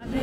Avec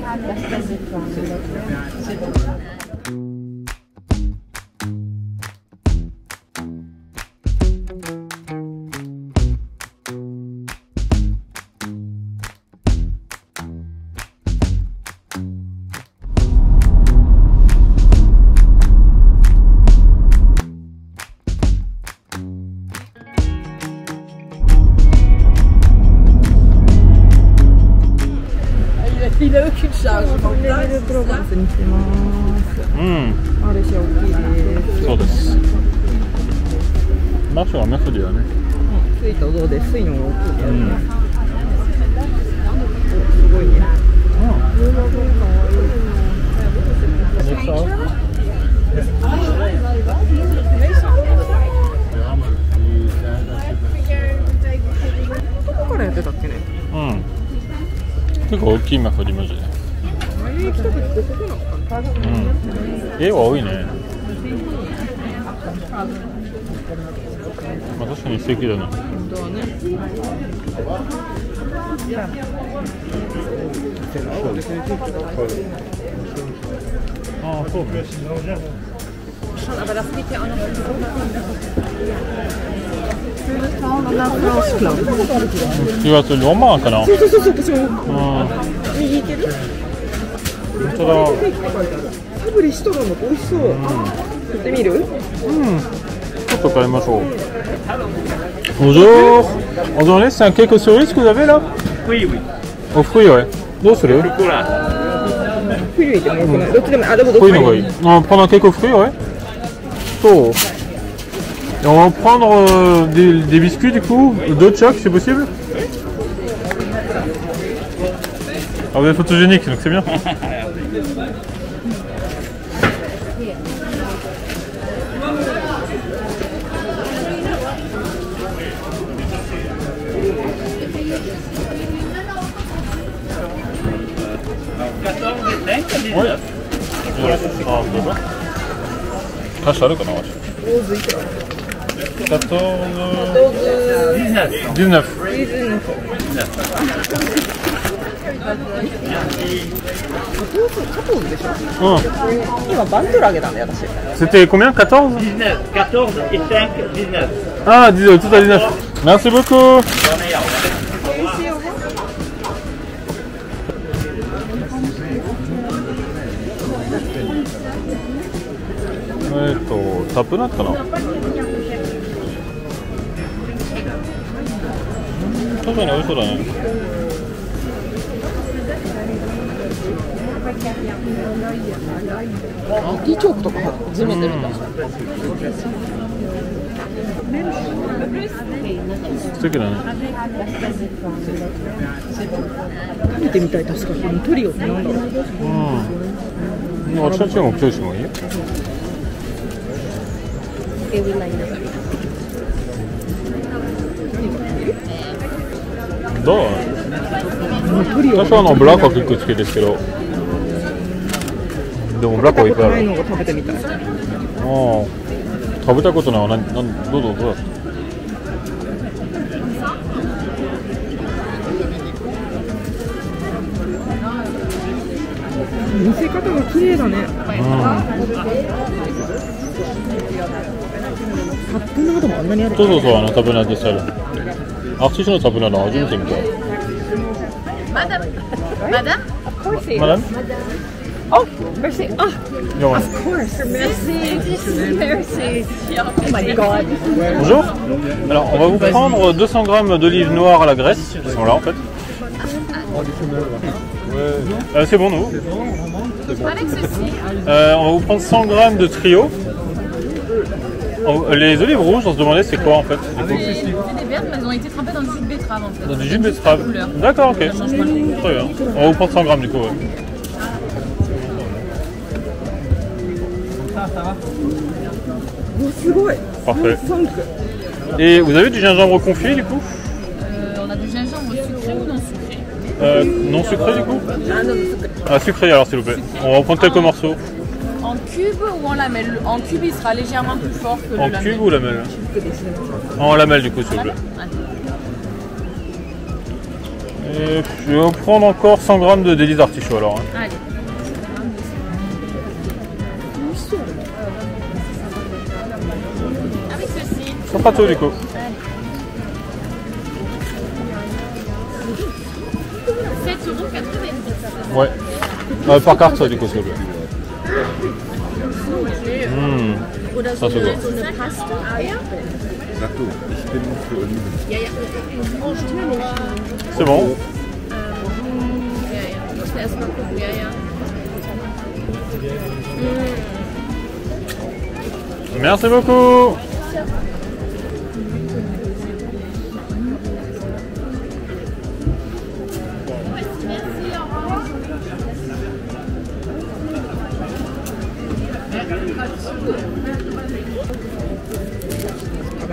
スイとどうでスイのが大きいけどね。うん。すごいね。どこからやってたっけね。うん。結構大きいマクリムジ前来た時ここなのかな。うん。絵は多いねまあ確かに素敵だな本当はね。ああそうね Tu vas te le roman かなそうそうそうそう私もうん右行ける。本当だ。サブレシトロンの美味しそう。やってみる？ちょっと買いましょう Bonjour. Bonjour, c'est un cake aux cerises que vous avez là Oui, oui. Aux fruits, ouais. D'où c'est le oui. On va prendre un cake aux fruits, ouais. Oh. Et on va prendre euh, des, biscuits du coup, deux chocs c'est possible Alors ah, vous êtes photogénique donc c'est bien. Ouais. Ah, bon, bah. 歌詞あるかな私大豆いくら？14 19. 19水の方。14でしょ。うん今バンドルあげたんだよ私。C'était combien 14 19. 14 et 5, 19. Ah, 19, tout à 19. Merci beaucoup. えっと、タップナッツかな確かに美味しそうだね。アーティチョークとか初めて見た。素敵だね。食べてみたい確かに。トリオってなんだろう。うん。私たちもいいどうトリオ私はあのブラックは結構好きですけどでもブラックはいっぱいあるないのが食べてみたい。ああ食べたことないわなんなんどうぞどうぞ見せ方が綺麗だね。カップナードもあんなにある。そうそうそうあのタブナでしたらアクションのタブナの初めて見た Madame Madame まだ Oh, merci. Ah, いや of course. Merci, merci. Oh my god. Bonjour. Alors, on va vous prendre 200 grammes d'olives noires à la graisse, qui sont là en fait. Euh, c'est bon, nous. Avec ceci, Euh, on va vous prendre 100 grammes de trio. Oh, les olives rouges, on se demandait c'est quoi en fait. Ah c'est des vertes, mais elles ont été trempées dans du jus de betterave en fait. Dans du jus de betterave. D'accord, ok. Très bien. On va vous prendre 100 grammes du coup. ouais. Parfait. Et vous avez du gingembre confit du coup euh, on a du gingembre sucré ou non sucré? Euh, Non sucré du coup Ah, ah sucré alors s'il vous plaît. On va en prendre quelques ah. morceaux. En cube ou en lamelle En cube, il sera légèrement plus fort que le En lamelle. cube ou lamelle En lamelle du coup s'il vous plaît. Et je vais prendre encore 100 grammes de délices d'artichaut alors. hein. Allez. Avec ceci. Ça fera tout du coup. 7,90 euros. Ouais. Euh, par carte ça du coup s'il vous plaît. C'est bon? erstmal gucken, Merci beaucoup. Merci,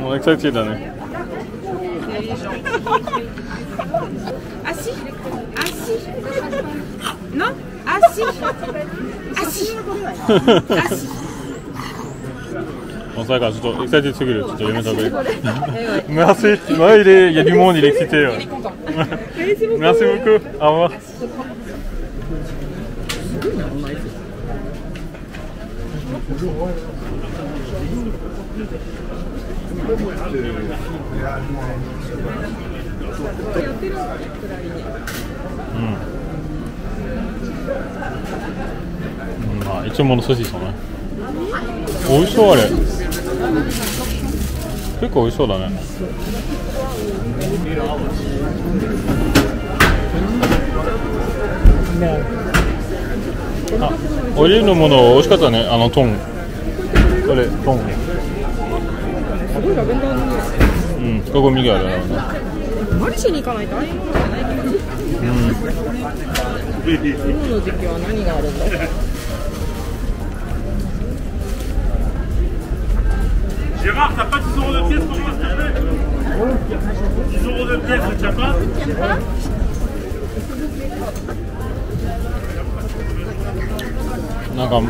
もうエクサイティだね。Assis. Assis. Non Assis. Assis. Assis. もう最後はちょっとエクサイティすぎる。ちょっとやめた方がいい。Merci. Ouais, il, est, il y a du monde, il est excité. ouais. Il est content. Merci beaucoup. Au revoir. うん。まあ一応物寿司そうね。美味しそうあれ。結構美味しそうだね。あオリーブのもの美味しかったね。あのトン。これトン。すごいラベンダーの匂い。うん。ここ右あるな。マルシェに行かないとああいうものじゃないけど。今の時期は何があるん。だ。Gérard, t'as pas 10 euros de pièce pour moi, s'il te plaît 10 euros de pièce, tu as pas Tiens pas なん。か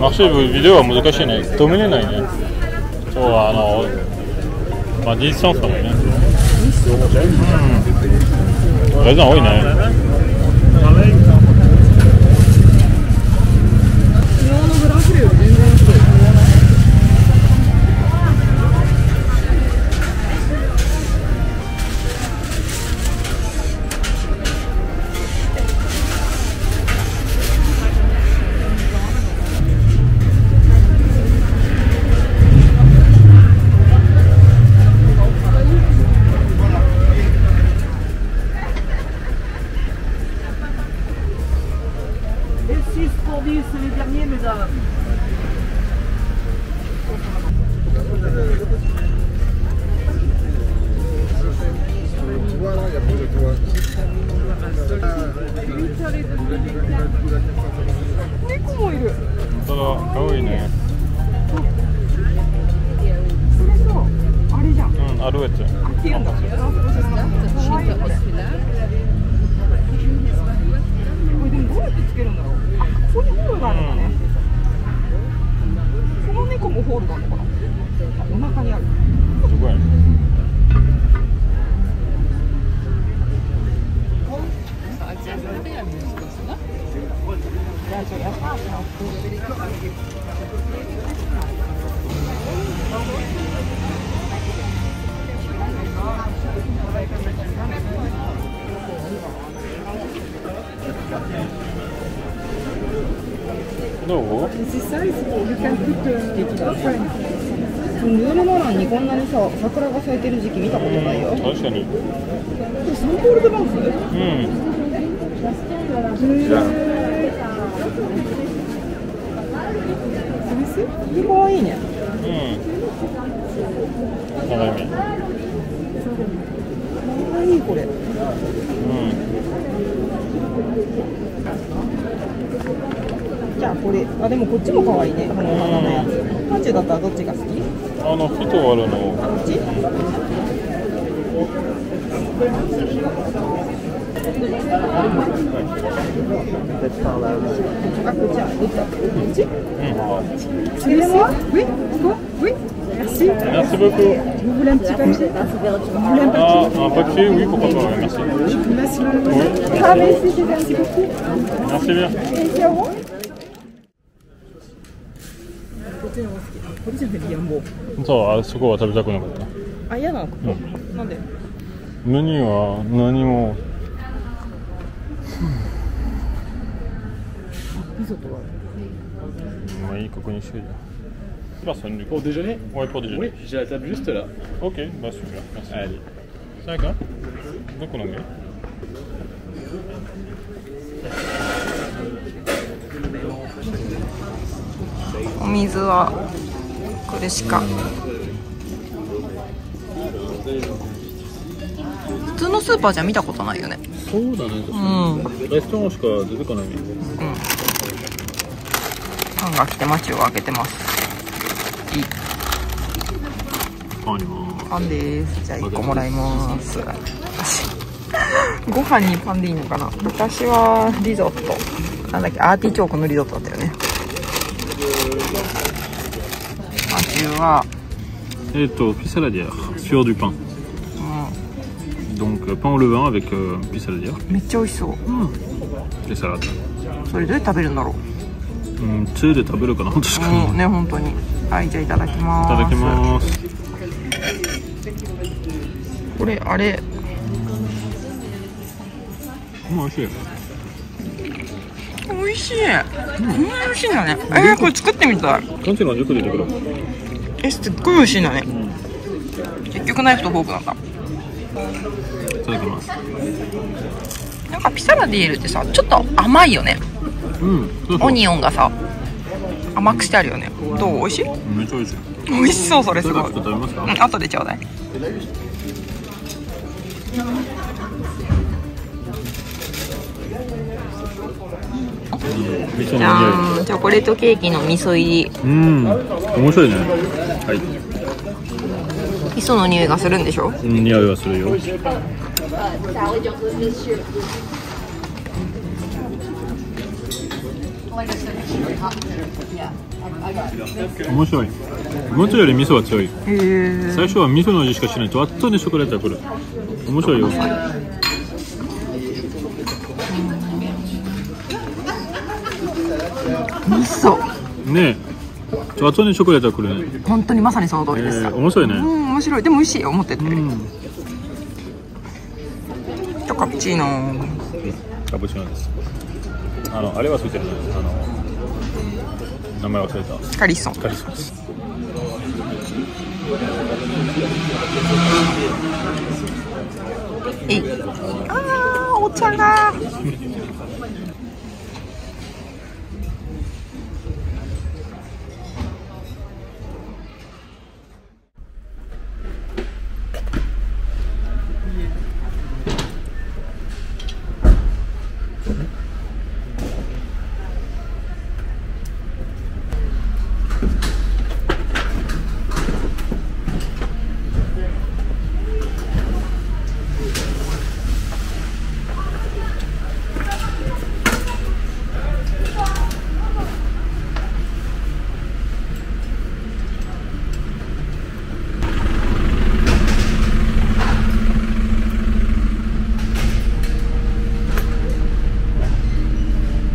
マクシブビデオは難しいね止めれないねそうあのまあディスタンスだもんね。うん。レザン多いね。c'est les derniers, mesdames. Euh, かわいいね。うん。可愛いいかわいいこれ。うん。じゃあこれ。あでもこっちも可愛いいね。このお花のやつ。パンチだったらどっちが好き？あの火とあるの。こっち？あこっちはどっちだこっち Excusez-moi Oui Quoi Oui Merci Merci beaucoup Vous voulez un petit papier Vous voulez un Ah, papier un papier, oui, pourquoi pas, ouais, merci. Je vous laisse le Ah mais c'est merci beaucoup Merci bien. merci à vous こっちの方が好きあこっちじゃなくてヤンボーそう、あそこは食べたくなかった。あ嫌なのここなんでメニューは何も、リゾットがあるまあいい確認しようじゃん。Personne du coup. Pour déjeuner Ouais, pour déjeuner. Oui, j'ai la table juste là. Ok, bah super, merci. Allez. 最後どこ飲むお水はこれしか普通のスーパーじゃ見たことないよね。そうだね、うん。レストランしか出てこない。パンが来て街を開けてます。いい。パンです。じゃあ1個もらいます。私ご飯にパンでいいのかな。私はリゾット。なんだっけアーティチョークのリゾットだったよね。マチュはえっと、ピサラディア、sur du pain. Donc, euh, pain au levain avec euh, めっちゃ美味しそう。Et salade. それどうやって食べるんだろう。うん、手で食べるかな、確かに。うんね本当に。はいじゃあいただきいます。ただきます。これあれ。うん、美味しい。美味しい。こんなに美味しいんだね。えー、これ作ってみたい。出てくる。えすっごい美味しいんだね。結局ナイフとフォークなんだいただきます。なんかピサラディエルってさちょっと甘いよねうん、そうそう。オニオンがさ甘くしてあるよねどう？美味しい？めっちゃ美味しい。美味しそうそれすごいそれからちょっと食べますか？うん後でちょうだいじゃーんチョコレートケーキの味噌入りうん、面白いね。はい。味噌の匂いがするんでしょ？うん、匂いはするよ。面白い。もつより味噌は強い。最初は味噌の味しかしないと後でチョコレートが来る。面白いよ。味噌ねえ。チョコレートが来るね。本当にまさにその通えりです、ー、面白いね。うん面白いでも美味しいよ思ってて、うん。とカプチーノカプチーノです。あの、あれはついてるね。あの、名前忘れた。カリソンカリスマス。えいあーお茶が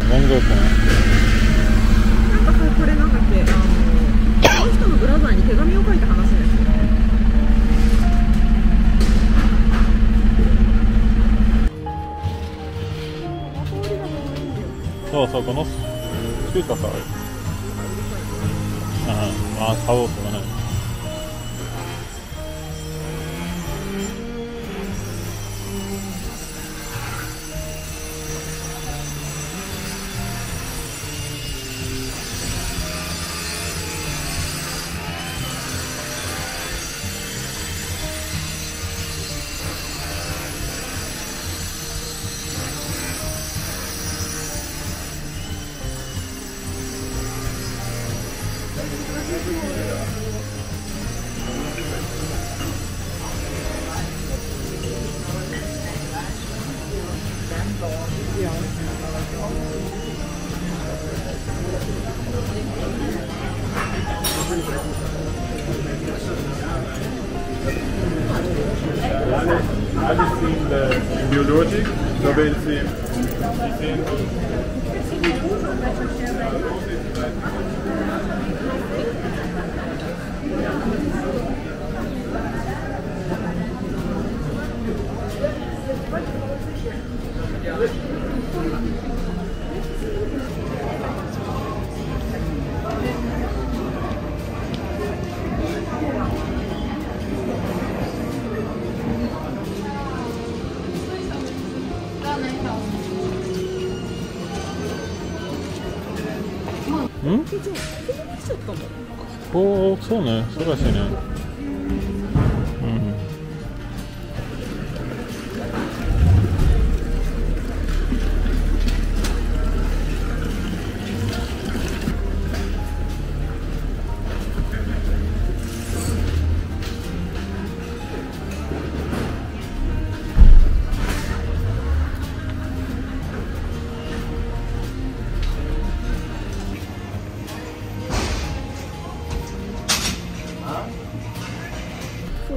モンゴーパン。なんかさこれなんだっけあのこの人のブラザーに手紙を書いた話ですよと、この おおそ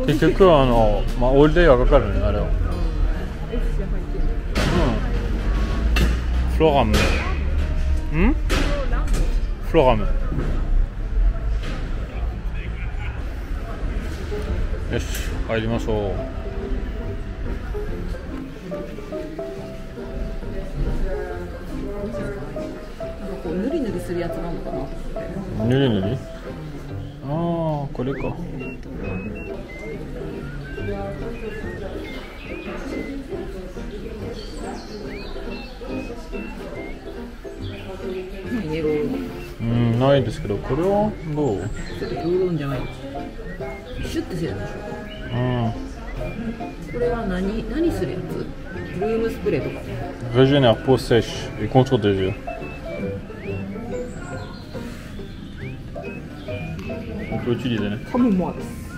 結局はあの、まあ、オイルデイがかかるねあれは。うん。フロガム。ん？フロガム。よし入りましょう。ぬりぬりするやつなのかなぬりぬり？ああこれかうんないですけどこれはどう？ウーロンじゃない。シュッてするでしうん。ょこれは何何するやつ？ルームスプレーとか。Régénère peau sèche et contour des yeux. On peut utiliser. ね。カムモアです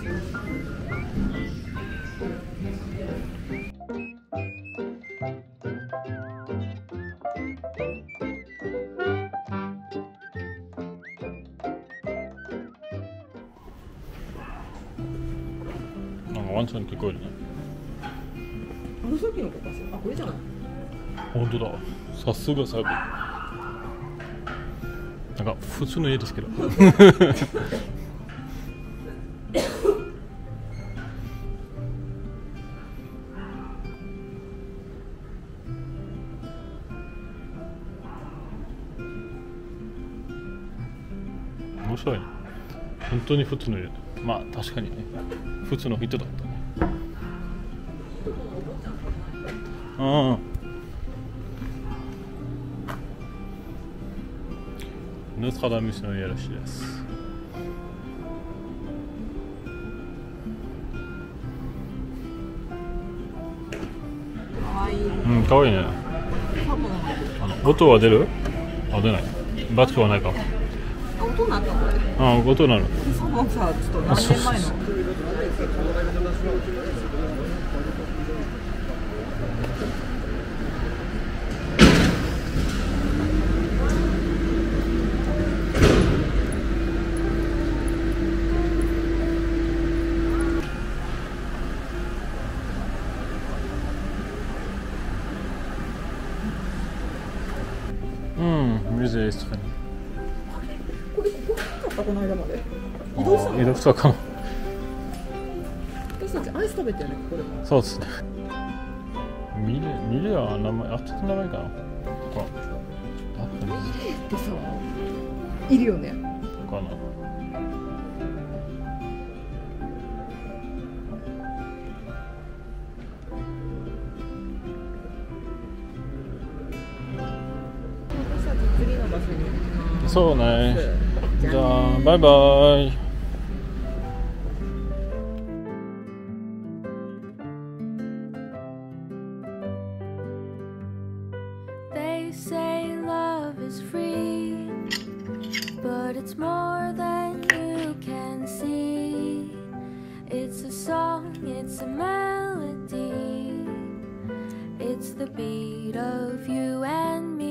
なんかワンちゃん聞こえるね。あの時の子かしらあこれじゃない？本当だ。さすが。なんか普通の家ですけど。面白いね。本当に普通の家。まあ確かにね。普通の人だったね。うん。ノートラダムスの家らしいです。うん、かわいいね。あの音は出る？あ、出ない。バッテリーはないか。音なったこれあ、音なる。サモンさちょっと何年前の？うん、水ですか動したの移動したかな。私たちアイス食べてるねここでもそうですね。ミレ、ミレは名前、あ、ちょっと名前かな。ここあったね。ってさいるよねかな。そうね。じゃあ、バイバイ。It's the beat of you and me.